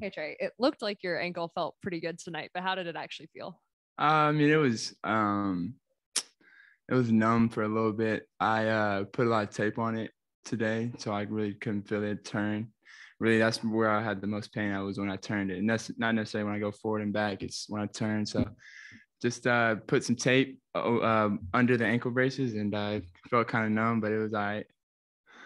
Hey Trae, it looked like your ankle felt pretty good tonight, but how did it actually feel? Uh, I mean, it was um, it was numb for a little bit. I uh, put a lot of tape on it today, so I really couldn't feel it turn. Really, that's where I had the most pain. I was when I turned it, and that's not necessarily when I go forward and back. It's when I turn. So, just uh, put some tape uh, under the ankle braces, and I felt kind of numb, but it was all right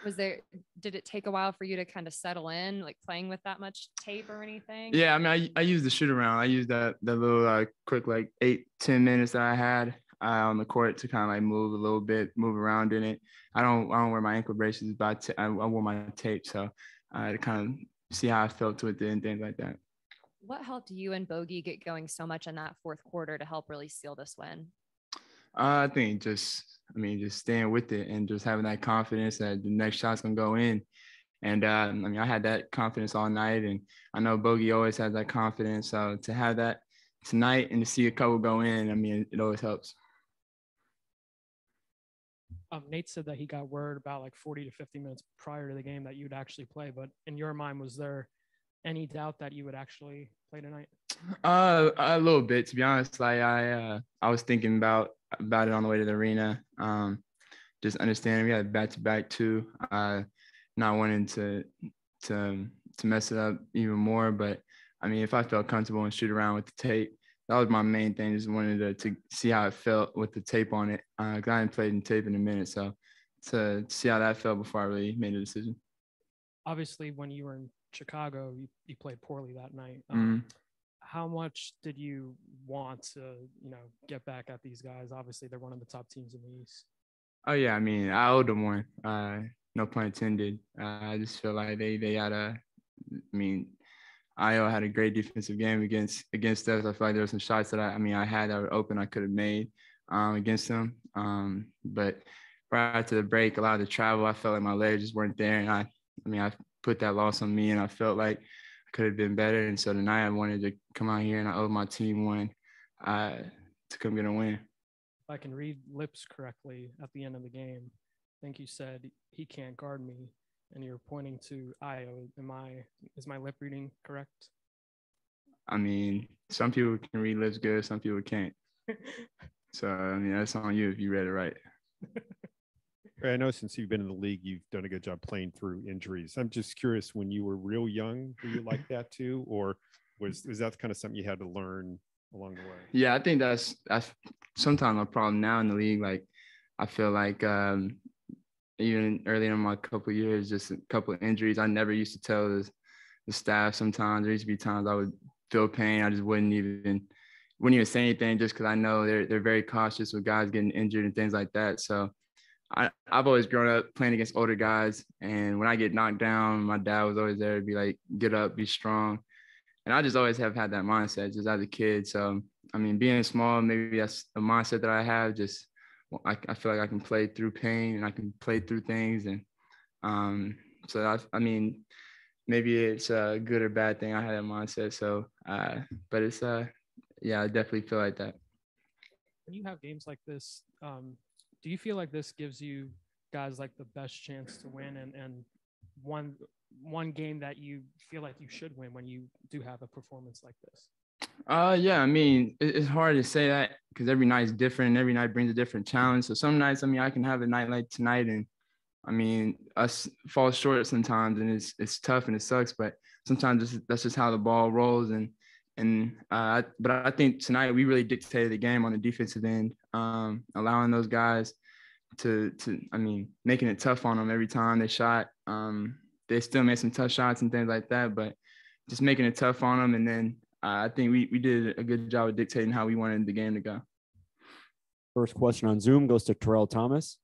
was there did it take a while for you to kind of settle in like playing with that much tape or anything? Yeah i mean i, I used the shoot around. I used that that little uh, quick like eight ten minutes that i had uh, on the court to kind of like move a little bit move around in it. I don't i don't wear my ankle braces but t- I, I wore my tape so uh, to kind of see how i felt with it and things like that. What helped you and bogey get going so much in that fourth quarter to help really seal this win i think just I mean, just staying with it and just having that confidence that the next shot's gonna go in. And uh, I mean, I had that confidence all night, and I know Bogey always has that confidence. So to have that tonight and to see a couple go in, I mean, it, always helps. Um, Nate said that he got word about like 40 to 50 minutes prior to the game that you'd actually play. But in your mind, was there any doubt that you would actually play tonight? Uh, a little bit, to be honest. Like I, uh, I was thinking about about it on the way to the arena. Um, just understanding we had back to back too. Uh, not wanting to to to mess it up even more, but I mean, if I felt comfortable and shoot around with the tape, that was my main thing. Just wanted to, to see how it felt with the tape on it. Uh, I hadn't played in tape in a minute, so to see how that felt before I really made a decision. Obviously, when you were in Chicago, you, you played poorly that night. Um, mm-hmm how much did you want to, you know, get back at these guys? Obviously, they're one of the top teams in the East. Oh yeah, I mean, I owed them one. Uh, no pun intended. Uh, I just feel like they they had a. I mean, Ayo had a great defensive game against against us. I feel like there were some shots that I, I mean, I had that were open. I could have made um, against them. Um, but prior to the break, a lot of the travel, I felt like my legs just weren't there, and I, I mean, I put that loss on me, and I felt like could have been better. And so tonight I wanted to come out here and I owe my team one uh, to come get a win. If I can read lips correctly at the end of the game, I think you said he can't guard me, and you're pointing to Ayo. Am I is my lip reading correct? I mean, some people can read lips good, some people can't. so I mean, that's on you if you read it right. I know since you've been in the league, you've done a good job playing through injuries. I'm just curious, when you were real young, were you like that too, or was was that kind of something you had to learn along the way? Yeah, I think that's that's sometimes a problem now in the league. Like, I feel like um, even early in my couple years, just a couple of injuries. I never used to tell the, the staff. Sometimes there used to be times I would feel pain. I just wouldn't even wouldn't even say anything just because I know they're they're very cautious with guys getting injured and things like that. So I, I've always grown up playing against older guys. And when I get knocked down, my dad was always there to be like, get up, be strong. And I just always have had that mindset just as a kid. So, I mean, being small, maybe that's a mindset that I have. Just, I, I feel like I can play through pain and I can play through things. And um, so, I, I mean, maybe it's a good or bad thing. I had that mindset. So, uh, but it's, uh, yeah, I definitely feel like that. When you have games like this, um, do you feel like this gives you guys like the best chance to win and and one one game that you feel like you should win when you do have a performance like this? Uh, yeah. I mean, it's hard to say that because every night is different. And every night brings a different challenge. So some nights, I mean, I can have a night like tonight, and I mean, us fall short sometimes, and it's it's tough and it sucks. But sometimes that's just how the ball rolls, and and uh, but I think tonight we really dictated the game on the defensive end, um, allowing those guys to to I mean making it tough on them every time they shot. Um, they still made some tough shots and things like that, but just making it tough on them. And then uh, I think we we did a good job of dictating how we wanted the game to go. First question on Zoom goes to Terrell Thomas.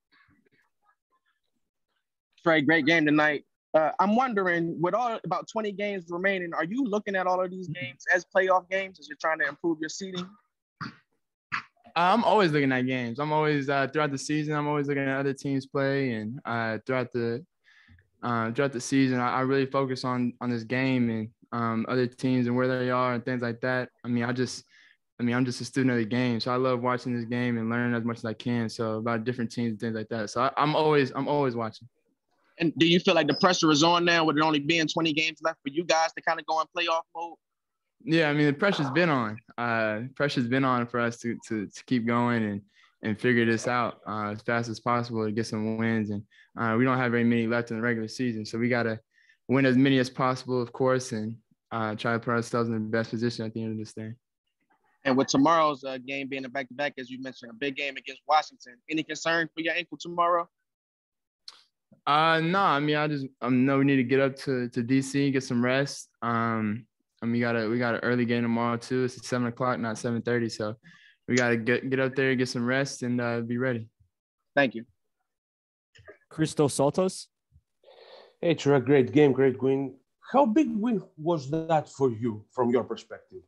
Trae, great game tonight. Uh, I'm wondering, with all about 20 games remaining, are you looking at all of these games as playoff games as you're trying to improve your seeding? I'm always looking at games. I'm always uh, throughout the season. I'm always looking at other teams play, and uh, throughout the uh, throughout the season, I, I, really focus on on this game and um, other teams and where they are and things like that. I mean, I just, I mean, I'm just a student of the game, so I love watching this game and learning as much as I can. So about different teams and things like that. So I, I'm always I'm always watching. And do you feel like the pressure is on now with it only being 20 games left for you guys to kind of go in playoff mode? Yeah, I mean the pressure's been on. Uh, pressure's been on for us to to, to keep going and and figure this out uh, as fast as possible to get some wins. And uh, we don't have very many left in the regular season, so we got to win as many as possible, of course, and uh, try to put ourselves in the best position at the end of this thing. And with tomorrow's uh, game being a back-to-back, as you mentioned, a big game against Washington. Any concern for your ankle tomorrow? Uh, no, I mean, I just I know we need to get up to to DC, get some rest. Um, and we got a we got an early game tomorrow too. It's at seven o'clock, not seven thirty. So we got to get get up there, get some rest, and uh, be ready. Thank you. Christos Saltos. Hey, a great game, great win. How big win was that for you from your perspective?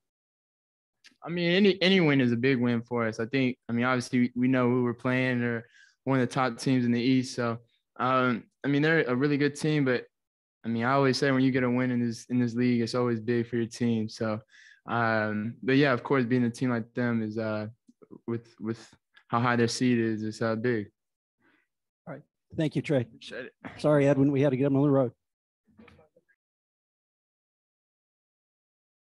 I mean, any any win is a big win for us. I think. I mean, obviously we know who we're playing. They're one of the top teams in the East. So, um, I mean, they're a really good team. But I mean, I always say when you get a win in this in this league, it's always big for your team. So, um, but yeah, of course, being a team like them is uh, with with how high their seed is, it's uh, big. All right, thank you, Trae. Appreciate it. Sorry, Edwin, we had to get him on the road.